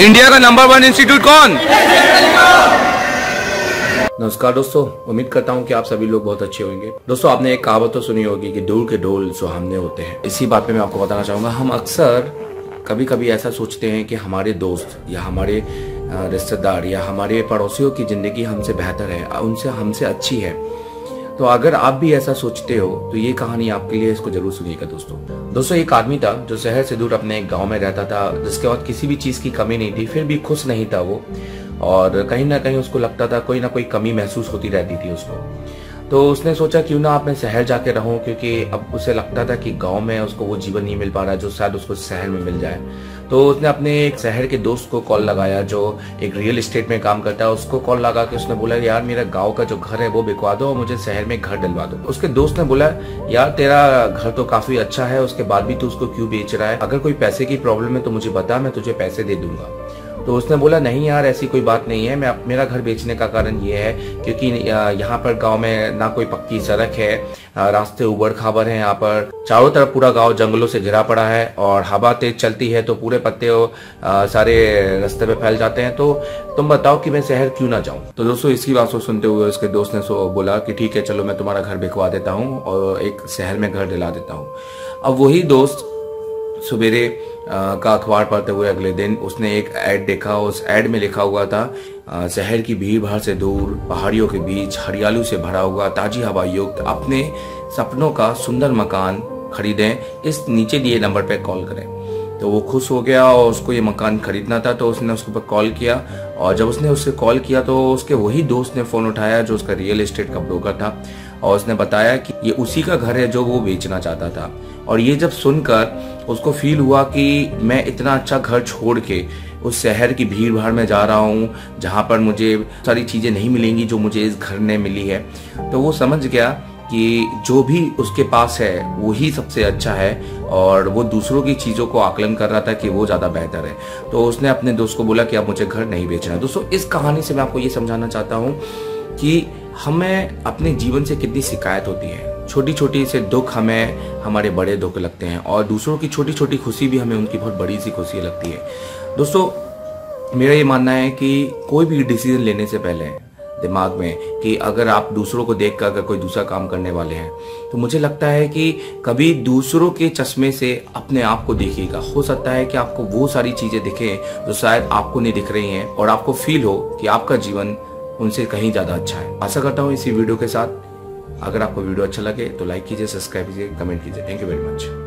India का number one institute कौन? नमस्कार दोस्तों, उम्मीद करता हूँ कि आप सभी लोग बहुत अच्छे होंगे। दोस्तों, आपने एक कहावत तो सुनी होगी कि दूर के ढोल सुहामने होते हैं। इसी बात पे मैं आपको बताना चाहूँगा, हम अक्सर कभी कभी ऐसा सोचते हैं कि हमारे दोस्त या हमारे रिश्तेदार या हमारे पड़ोसियों की ज़िंदगी हमसे बेहतर है, उनसे हमसे अच्छी है। तो अगर आप भी ऐसा सोचते हो तो ये कहानी आपके लिए इसको ज़रूर सुनिएगा दोस्तों। दोस्तों, एक आदमी था जो शहर से दूर अपने एक गाँव में रहता था, जिसके बाद किसी भी चीज़ की कमी नहीं थी, फिर भी खुश नहीं था वो। और कहीं ना कहीं उसको लगता था कोई ना कोई कमी महसूस होती रहती थी उसको। तो उसने सोचा, क्यों ना आप मैं शहर जाके रहूँ? क्योंकि अब उसे लगता था कि गाँव में उसको वो जीवन नहीं मिल पा रहा, जो शायद उसको शहर में मिल जाए। तो उसने अपने एक शहर के दोस्त को कॉल लगाया जो एक रियल इस्टेट में काम करता है। उसको कॉल लगा के उसने बोला, यार, मेरा गाँव का जो घर है, वो बिकवा दो और मुझे शहर में घर डलवा दो। उसके दोस्त ने बोला, यार, तेरा घर तो काफ़ी अच्छा है, उसके बाद भी तू उसको क्यों बेच रहा है? अगर कोई पैसे की प्रॉब्लम है तो मुझे बता, मैं तुझे पैसे दे दूँगा। तो उसने बोला, नहीं यार, ऐसी कोई बात नहीं है। मैं मेरा घर बेचने का कारण ये है, क्योंकि यहाँ पर गाँव में ना कोई पक्की सड़क है रास्ते उबड़ खाबड़ है यहाँ पर। चारों तरफ़ पूरा गाँव जंगलों से घिरा पड़ा है और हवा तेज चलती है तो पूरे पत्ते सारे रास्ते पे फैल जाते हैं। तो तुम बताओ कि मैं शहर क्यों ना जाऊँ? तो दोस्तों, इसकी बात को सुनते हुए उसके दोस्त ने बोला कि, ठीक है, चलो, मैं तुम्हारा घर बिकवा देता हूँ और एक शहर में घर दिला देता हूँ। अब वही दोस्त सवेरे का अखबार पढ़ते हुए अगले दिन उसने एक ऐड देखा, उस ऐड में लिखा हुआ था शहर की भीड़ भाड़ से दूर, पहाड़ियों के बीच, हरियाली से भरा हुआ ताजी हवा युक्त, अपने सपनों का सुंदर मकान खरीदें। इस नीचे दिए नंबर पर कॉल करें। तो वो खुश हो गया और उसको ये मकान खरीदना था तो उसने उसके ऊपर कॉल किया। और जब उसने उससे कॉल किया तो उसके वही दोस्त ने फ़ोन उठाया जो उसका रियल एस्टेट का ब्रोकर था। और उसने बताया कि ये उसी का घर है जो वो बेचना चाहता था। और ये जब सुनकर उसको फील हुआ कि मैं इतना अच्छा घर छोड़ के उस शहर की भीड़ भाड़ में जा रहा हूँ, जहाँ पर मुझे सारी चीज़ें नहीं मिलेंगी जो मुझे इस घर ने मिली है तो वो समझ गया कि जो भी उसके पास है, वो ही सबसे अच्छा है और वो दूसरों की चीज़ों को आकलन कर रहा था कि वो ज़्यादा बेहतर है। तो उसने अपने दोस्त को बोला कि अब मुझे घर नहीं बेचना है। दोस्तों, इस कहानी से मैं आपको ये समझाना चाहता हूँ कि हमें अपने जीवन से कितनी शिकायत होती है। छोटी छोटी से दुख हमें, हमारे बड़े दुख लगते हैं और दूसरों की छोटी छोटी खुशी भी हमें उनकी बहुत बड़ी सी खुशी लगती है। दोस्तों, मेरा ये मानना है कि कोई भी डिसीज़न लेने से पहले दिमाग में कि अगर आप दूसरों को देख कर अगर कोई दूसरा काम करने वाले हैं तो मुझे लगता है कि कभी दूसरों के चश्मे से अपने आप को देखिएगा। हो सकता है कि आपको वो सारी चीज़ें दिखें जो शायद आपको नहीं दिख रही हैं और आपको फील हो कि आपका जीवन उनसे कहीं ज़्यादा अच्छा है। आशा करता हूँ इसी वीडियो के साथ। अगर आपको वीडियो अच्छा लगे तो लाइक कीजिए सब्सक्राइब कीजिए कमेंट कीजिए। Thank you very much